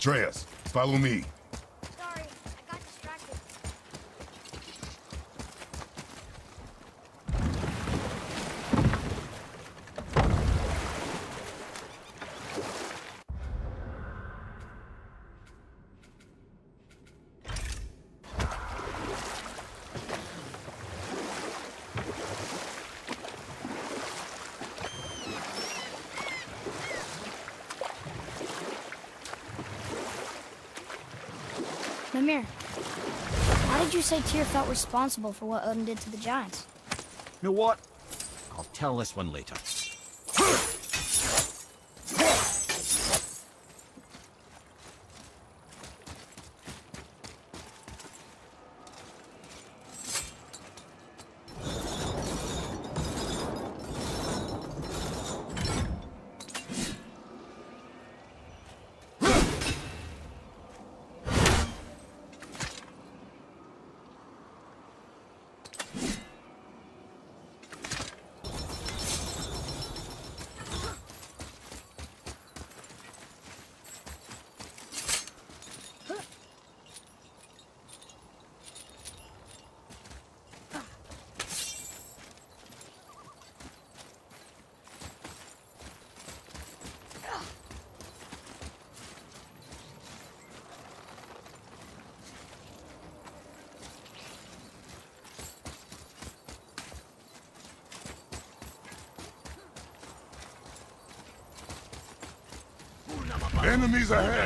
Atreus, follow me. Sorry, I got distracted. Mimir, how did you felt responsible for what Odin did to the giants? You know what? I'll tell this one later. Enemies ahead!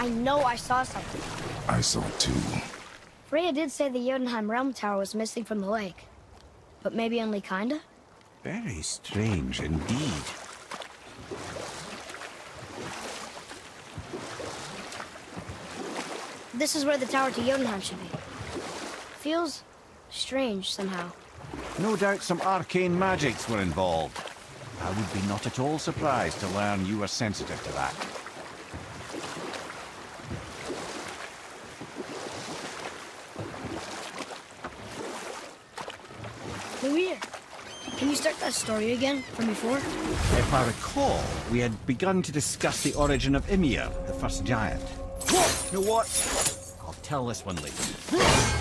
I know I saw something. I saw it too. Freya did say the Jotunheim Realm Tower was missing from the lake. But maybe only kinda? Very strange indeed. This is where the tower to Jotunheim should be. Feels strange somehow. No doubt some arcane magics were involved. I would be not at all surprised to learn you were sensitive to that. Mimir, can you start that story again from before? If I recall, we had begun to discuss the origin of Ymir, the first giant. You know what? I'll tell this one later.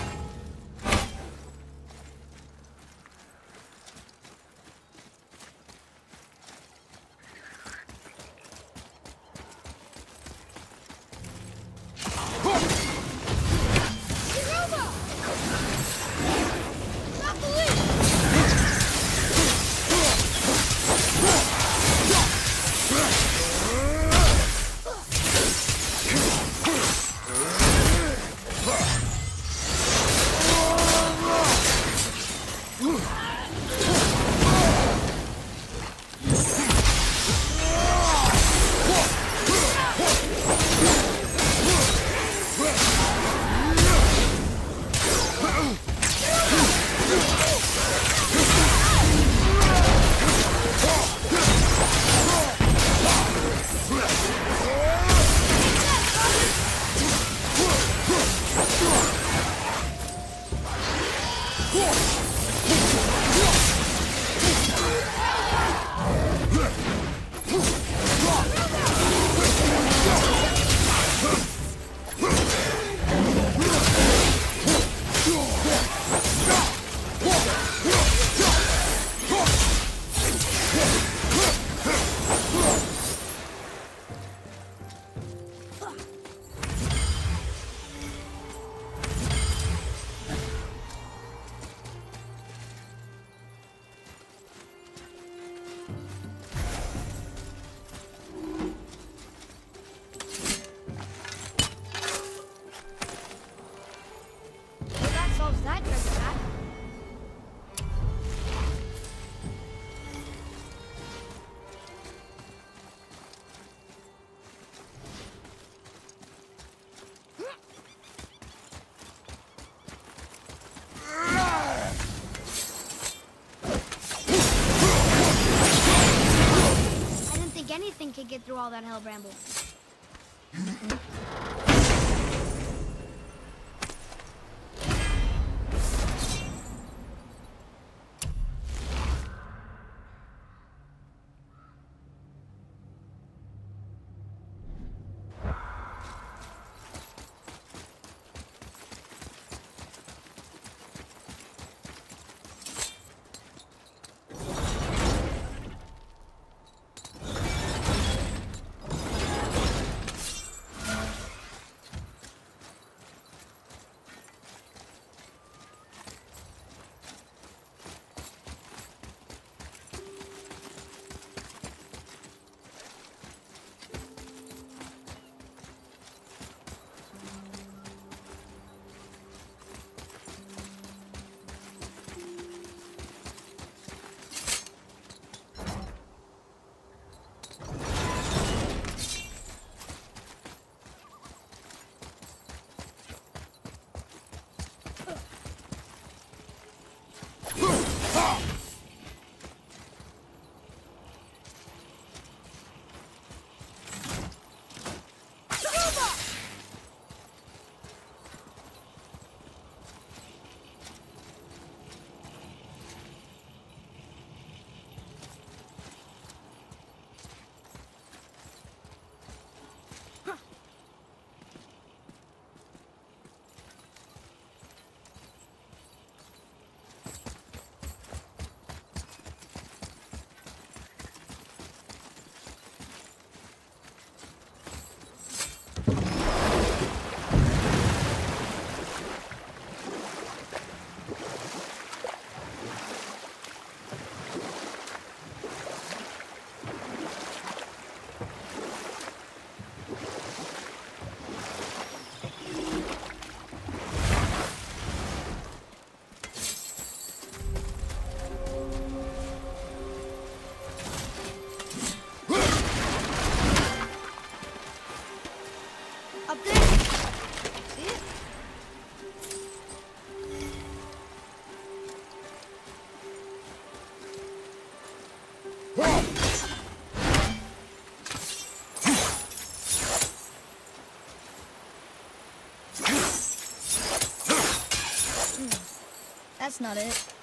That's not it.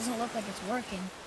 Doesn't look like it's working.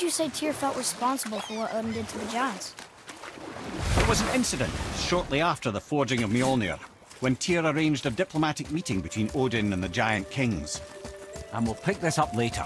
Did you say Tyr felt responsible for what Odin did to the Giants? There was an incident shortly after the forging of Mjolnir, when Tyr arranged a diplomatic meeting between Odin and the Giant Kings. And we'll pick this up later.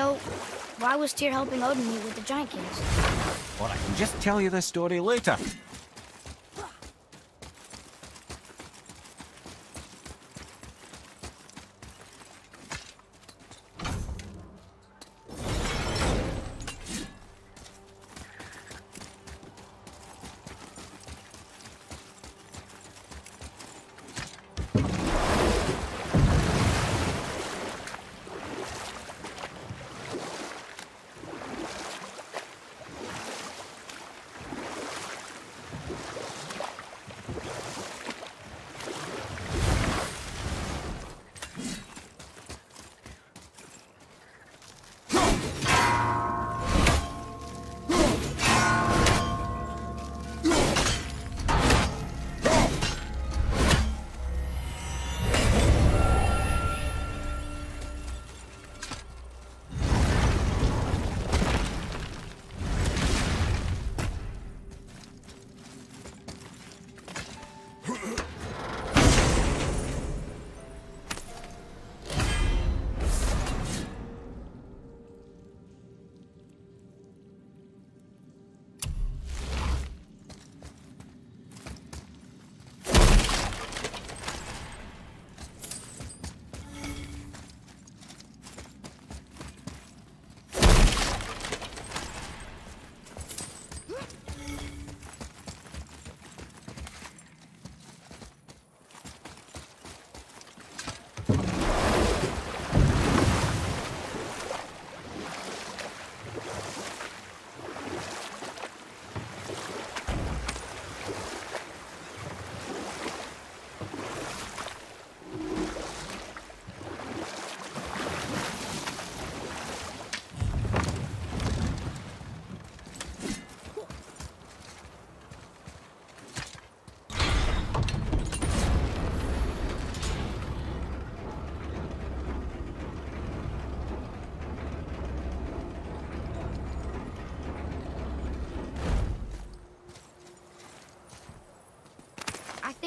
So, why was Tyr helping Odin meet with the Giant Kings? Or I can just tell you the story later.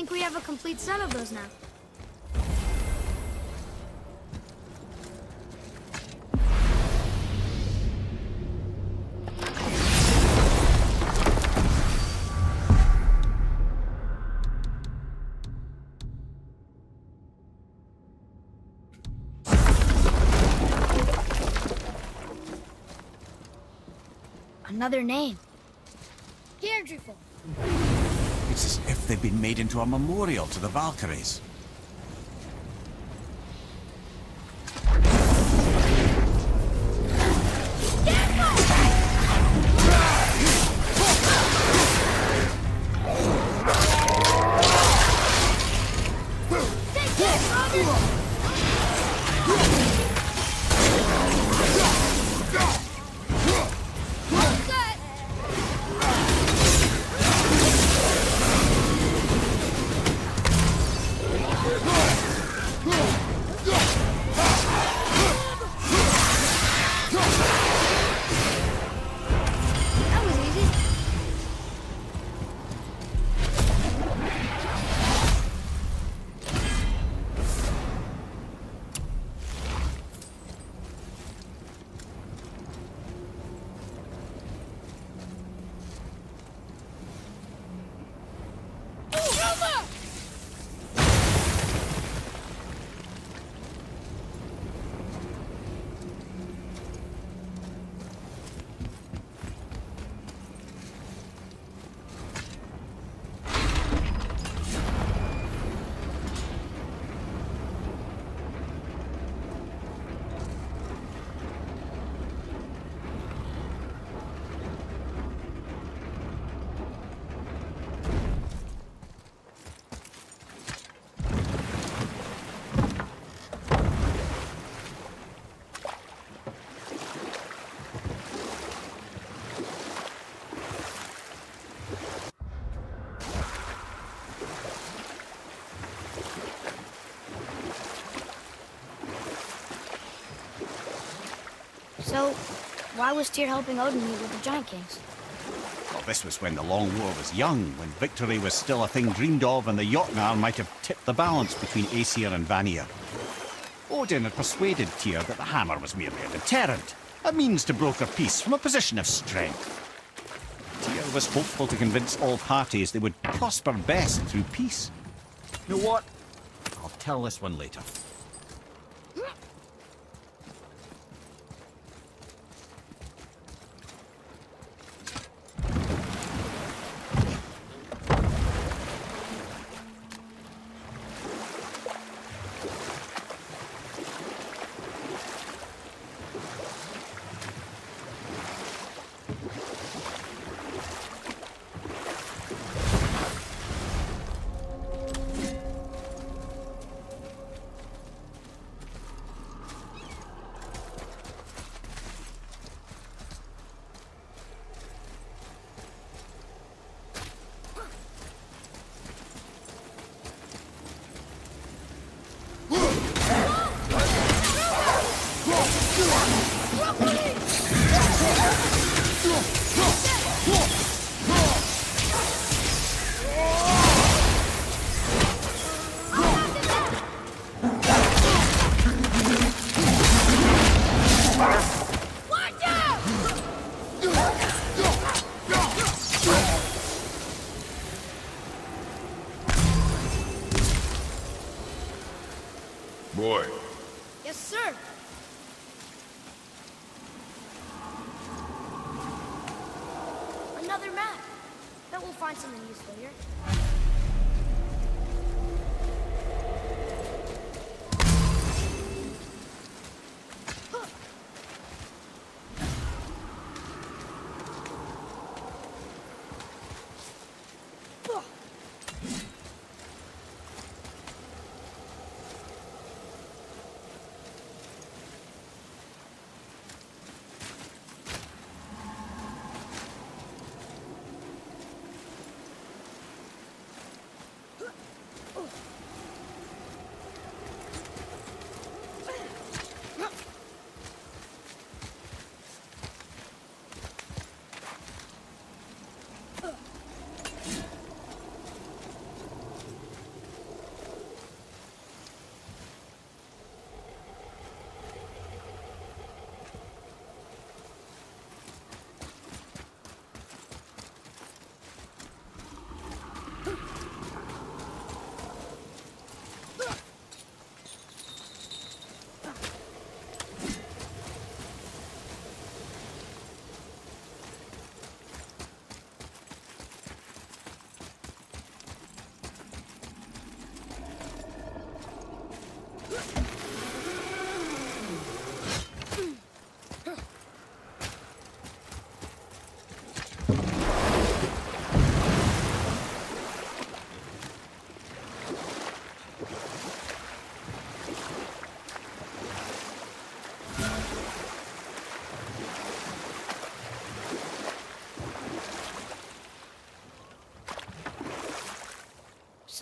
Think we have a complete set of those now. Another name. They've been made into a memorial to the Valkyries. Why was Tyr helping Odin meet with the Giant Kings? Well, this was when the Long War was young, when victory was still a thing dreamed of, and the Jotnar might have tipped the balance between Aesir and Vanir. Odin had persuaded Tyr that the hammer was merely a deterrent, a means to broker peace from a position of strength. Tyr was hopeful to convince all parties they would prosper best through peace. You know what? I'll tell this one later.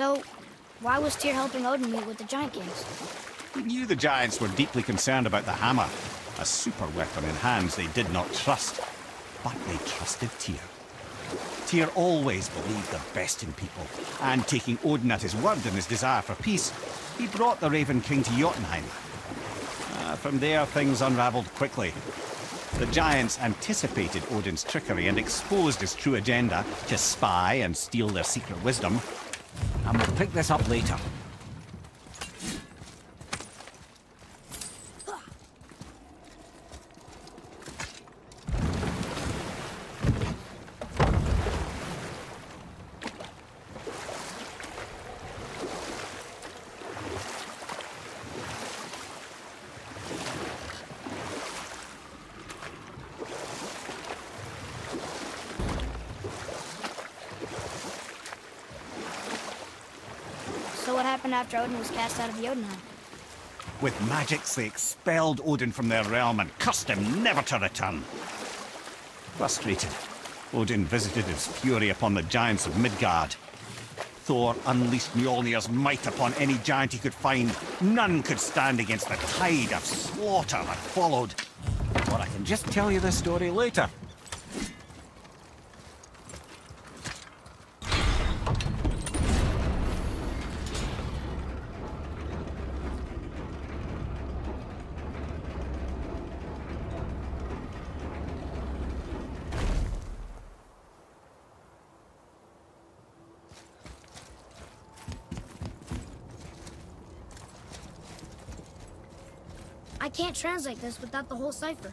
So, why was Tyr helping Odin meet with the Giant Kings? He knew the giants were deeply concerned about the hammer, a super weapon in hands they did not trust. But they trusted Tyr. Tyr always believed the best in people, and taking Odin at his word in his desire for peace, he brought the Raven King to Jotunheim. Uh, from there, things unravelled quickly. The giants anticipated Odin's trickery and exposed his true agenda to spy and steal their secret wisdom. Pick this up later. So what happened after Odin was cast out of? With magics, they expelled Odin from their realm and cursed him never to return. Frustrated, Odin visited his fury upon the giants of Midgard. Thor unleashed Mjolnir's might upon any giant he could find. None could stand against the tide of slaughter that followed. But I can just tell you the story later. can't translate this without the whole cipher.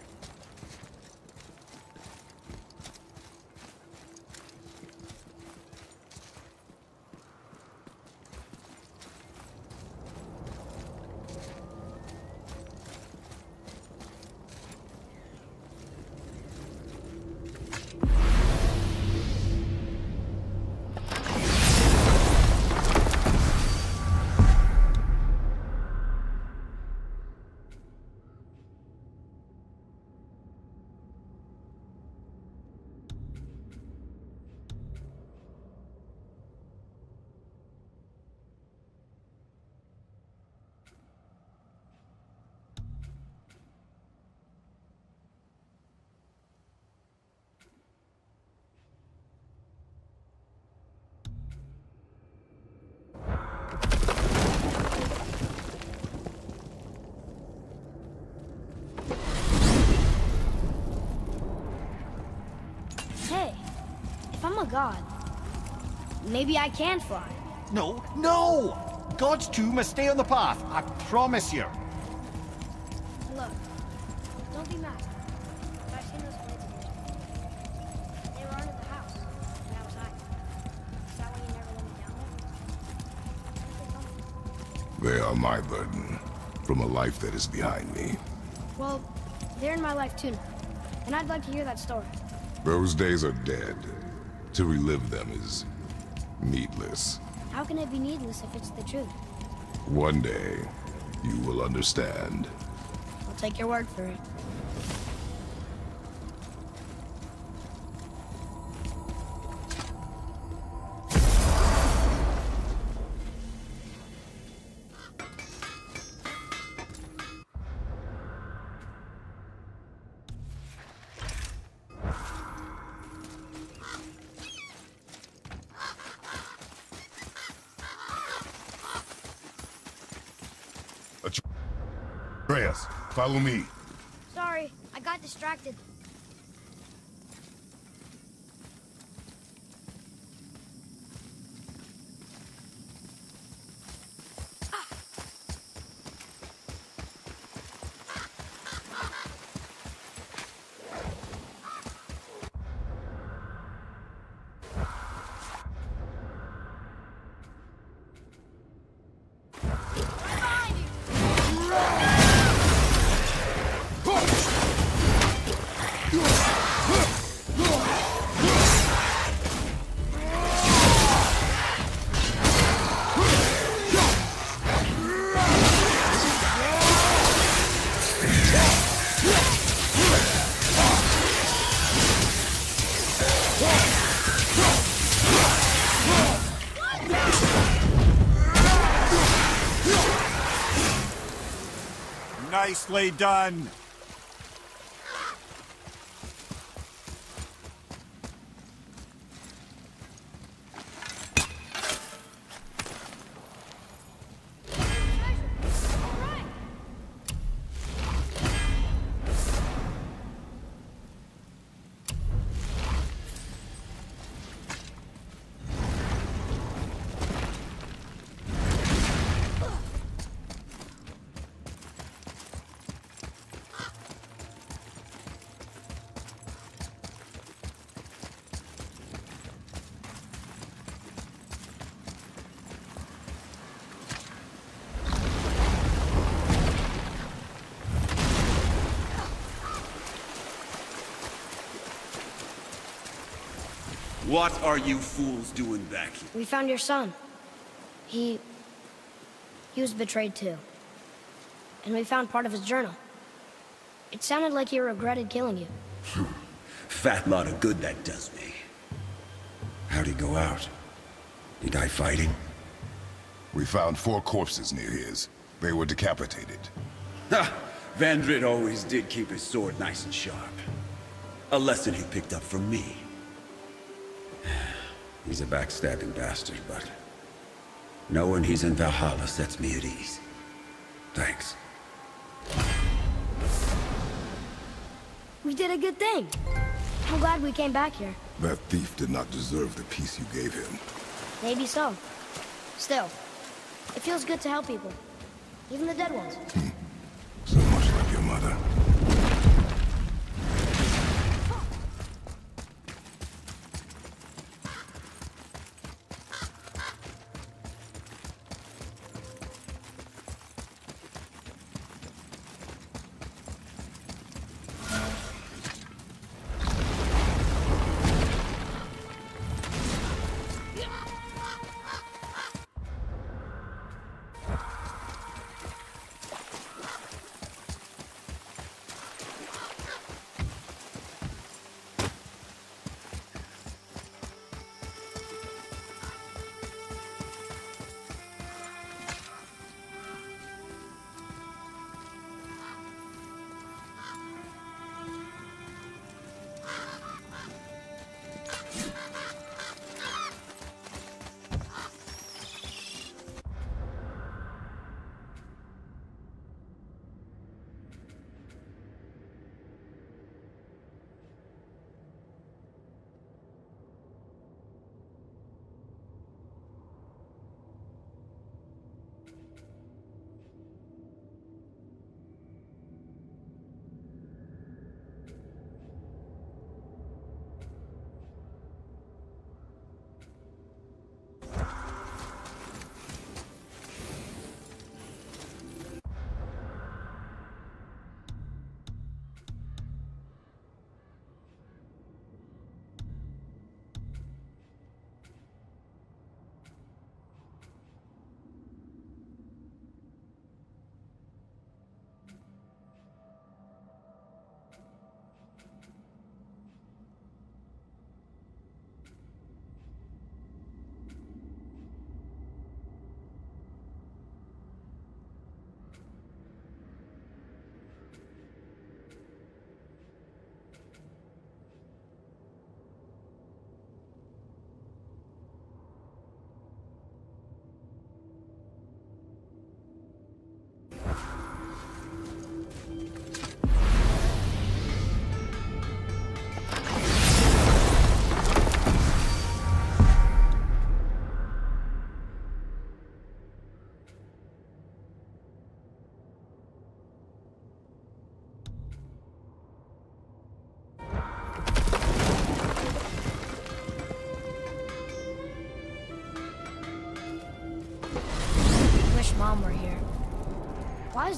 God, maybe I can fly. No, no! Gods too must stay on the path, I promise you. Look, don't be mad. I've seen those blades of yours. They were under the house when I was hiding. Is that why you never let me down there? They are my burden, from a life that is behind me. Well, they're in my life too now. And I'd like to hear that story. Those days are dead. To relive them is needless. How can it be needless if it's the truth? One day, you will understand. I'll take your word for it. Follow me. Sorry, I got distracted. Nicely done. What are you fools doing back here? We found your son. He... He was betrayed too. And we found part of his journal. It sounded like he regretted killing you. Hmm. Fat lot of good that does me. How'd he go out? Did he die fighting? We found four corpses near his. They were decapitated. Ha! Vandrid always did keep his sword nice and sharp. A lesson he picked up from me. He's a backstabbing bastard, but... Knowing he's in Valhalla sets me at ease. Thanks. We did a good thing. I'm glad we came back here. That thief did not deserve the peace you gave him. Maybe so. Still, it feels good to help people. Even the dead ones. Hmm. So much like your Mother.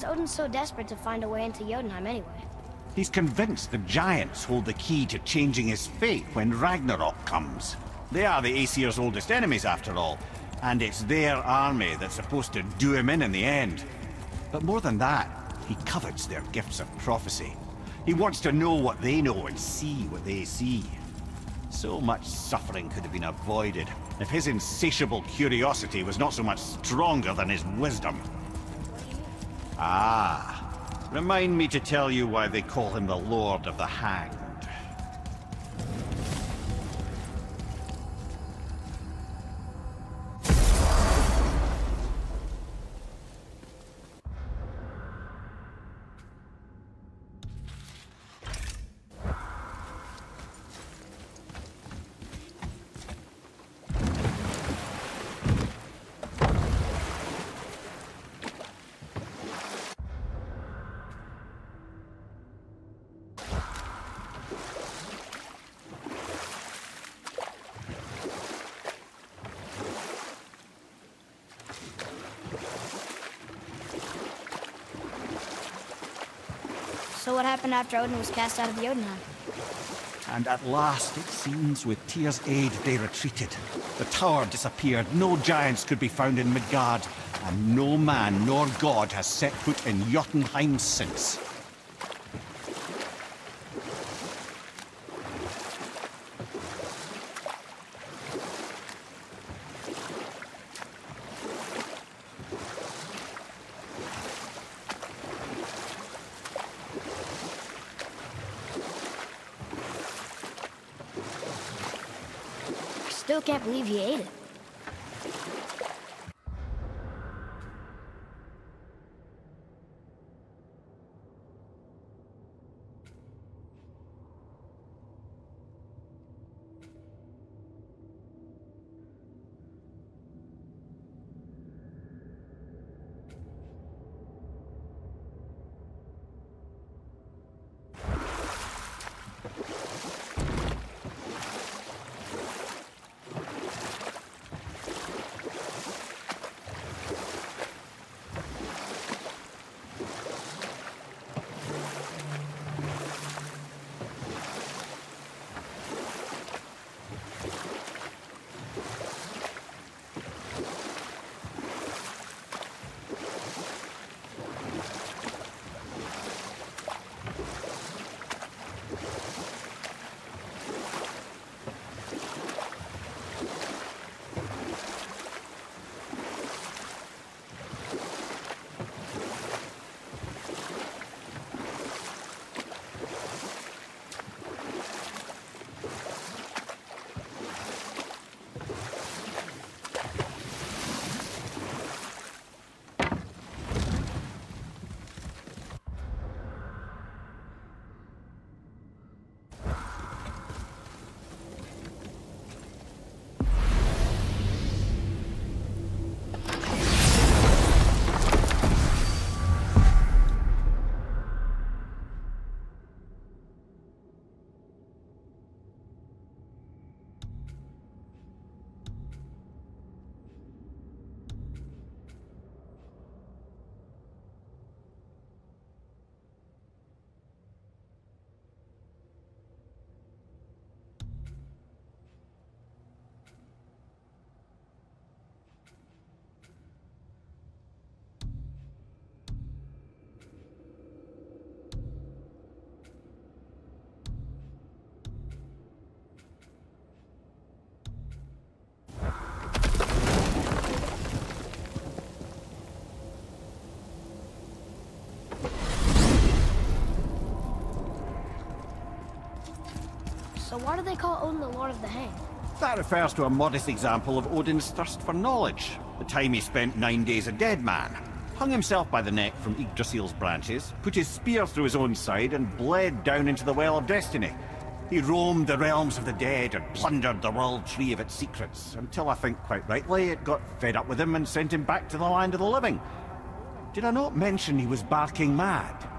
Is Odin so desperate to find a way into Jotunheim anyway? He's convinced the giants hold the key to changing his fate when Ragnarok comes. They are the Aesir's oldest enemies, after all, and it's their army that's supposed to do him in in the end. But more than that, he covets their gifts of prophecy. He wants to know what they know and see what they see. So much suffering could have been avoided if his insatiable curiosity was not so much stronger than his wisdom. Ah, remind me to tell you why they call him the Lord of the Hanged. Happened after Odin was cast out of Jotunheim? And at last, it seems, with Tyr's aid, they retreated. The tower disappeared, no giants could be found in Midgard, and no man nor god has set foot in Jotunheim since. I still can't believe he why do they call Odin the Lord of the Hang? That refers to a modest example of Odin's thirst for knowledge. The time he spent nine days a dead man. Hung himself by the neck from Yggdrasil's branches, put his spear through his own side, and bled down into the Well of Destiny. He roamed the realms of the dead and plundered the world tree of its secrets, until I think quite rightly it got fed up with him and sent him back to the land of the living. Did I not mention he was barking mad?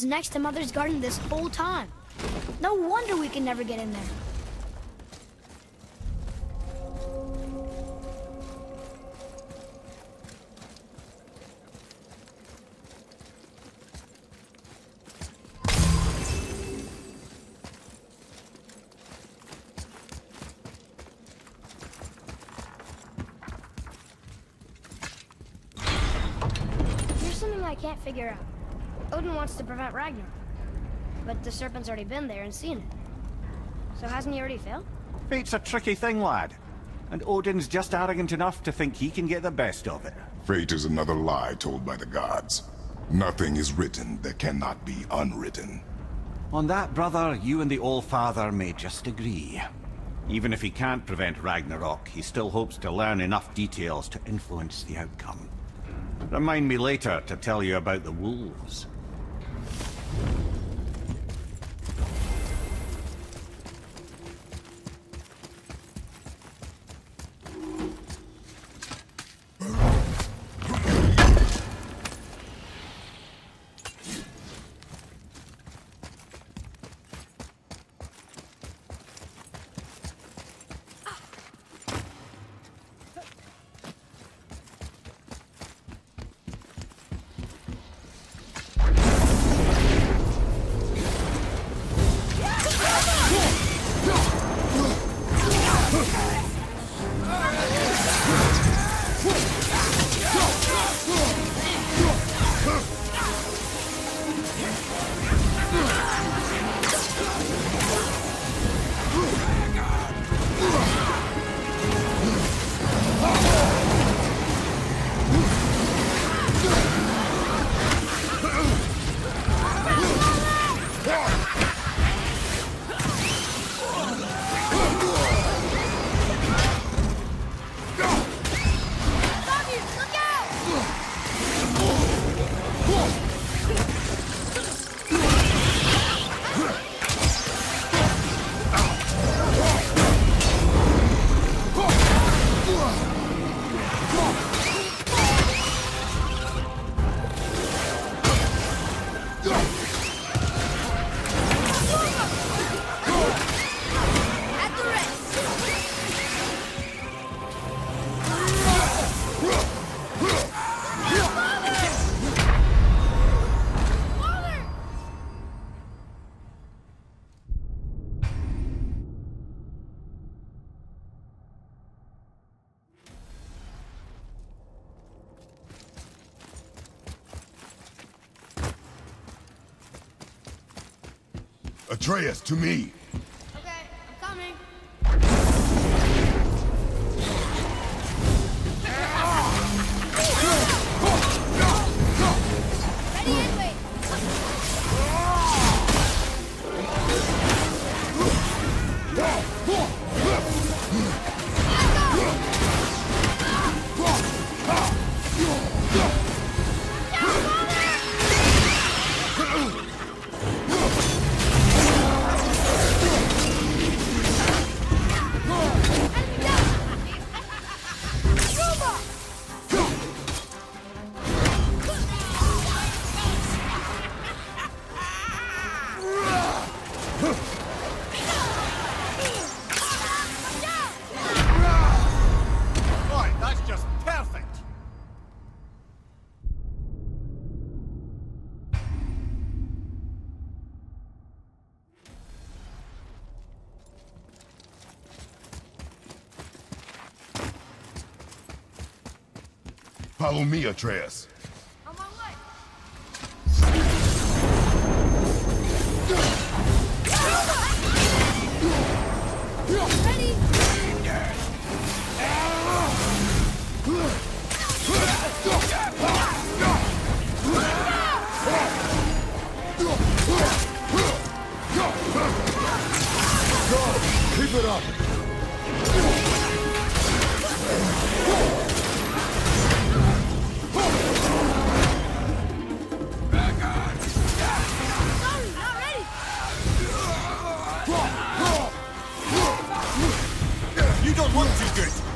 Was next to Mother's garden this whole time. No wonder we can never get in there. Ragnarok, but the serpent's already been there and seen it. So hasn't he already failed? Fate's a tricky thing, lad. And Odin's just arrogant enough to think he can get the best of it. Fate is another lie told by the gods. Nothing is written that cannot be unwritten. On that, brother, you and the All-Father may just agree. Even if he can't prevent Ragnarok, he still hopes to learn enough details to influence the outcome. Remind me later to tell you about the wolves. Atreus, to me! Follow me, Atreus. Ready? Keep it up! Don't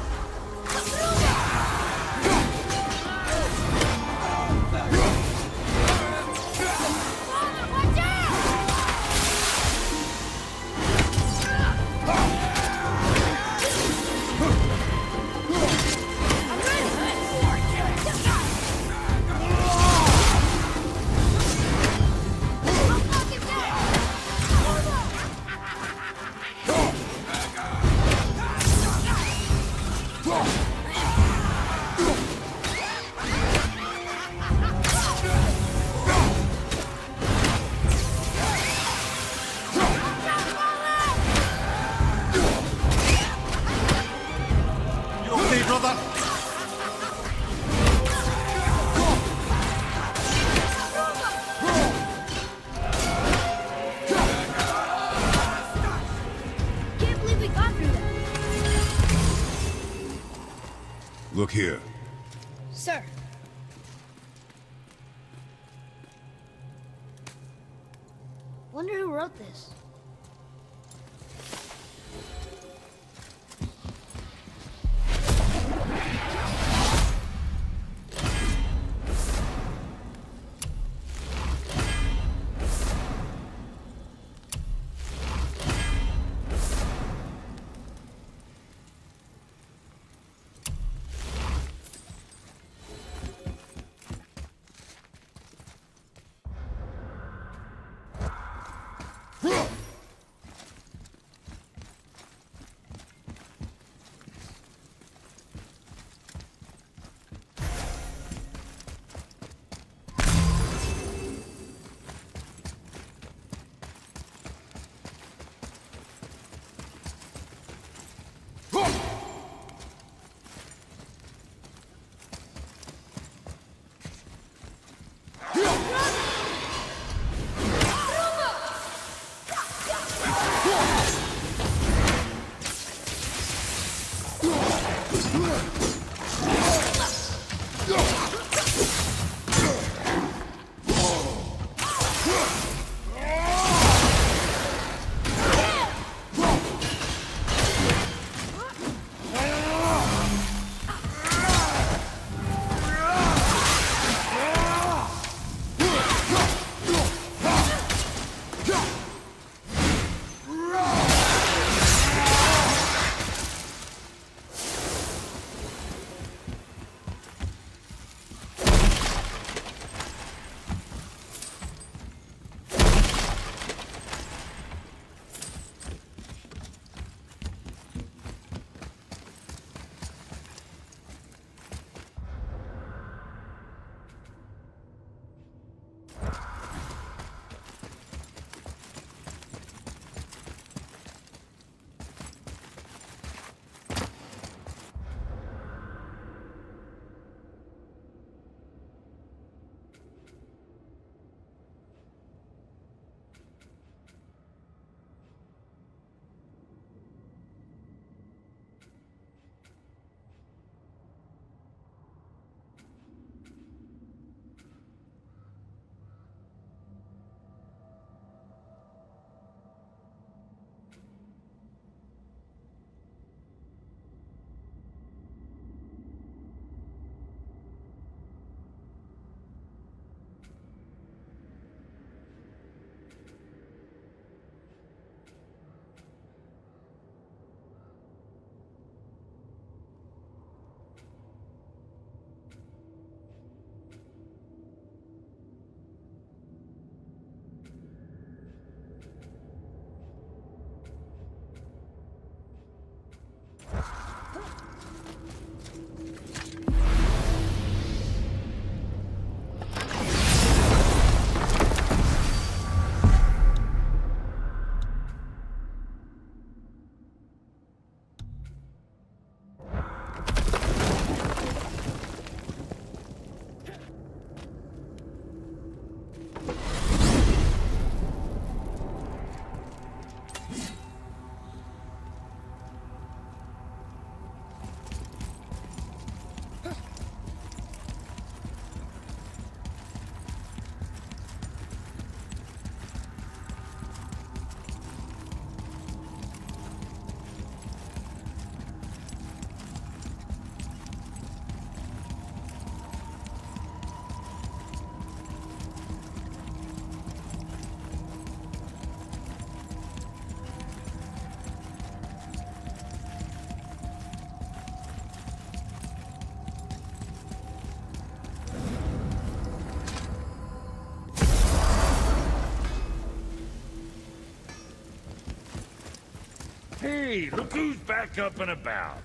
Look who's back up and about.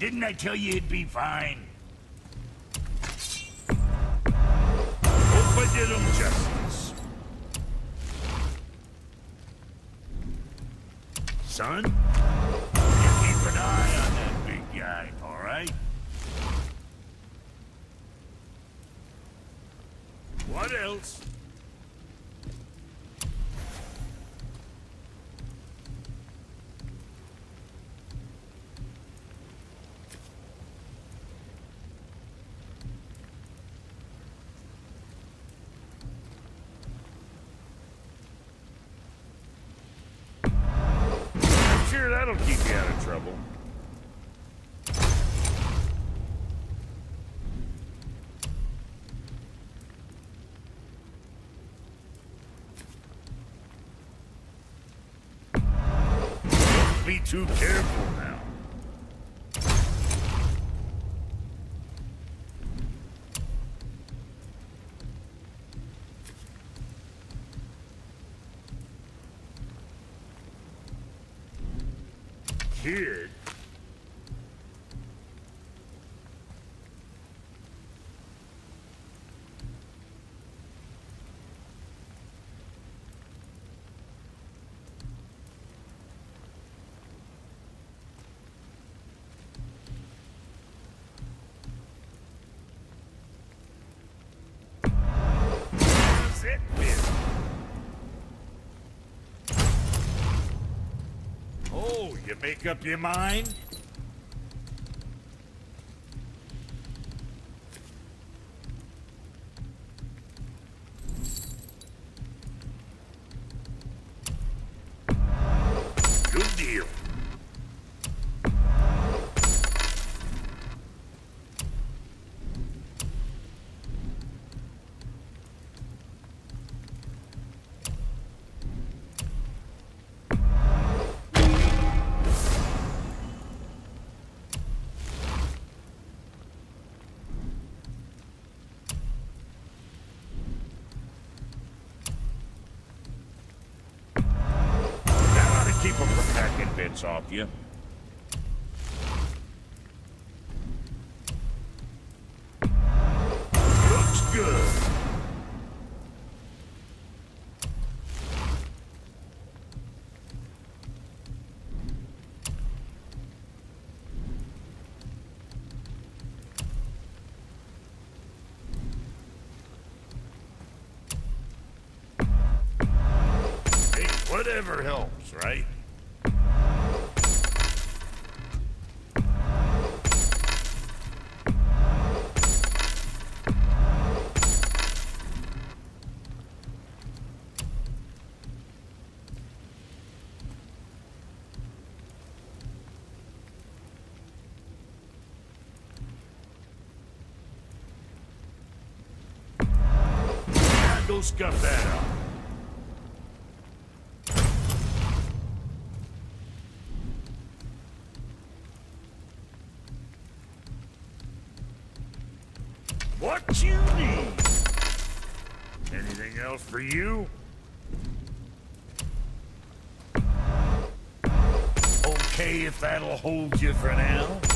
Didn't I tell you it'd be fine? That'll keep you out of trouble. Be too careful now. You make up your mind? Off you. Looks good. Whatever helps, right? Yeah, Go that. What you need? Anything else for you? Okay, if that'll hold you for now.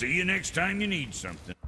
See you next time you need something.